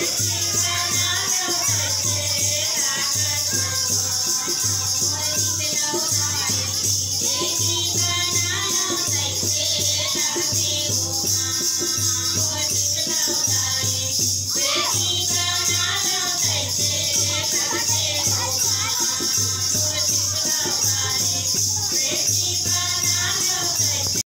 Yeah.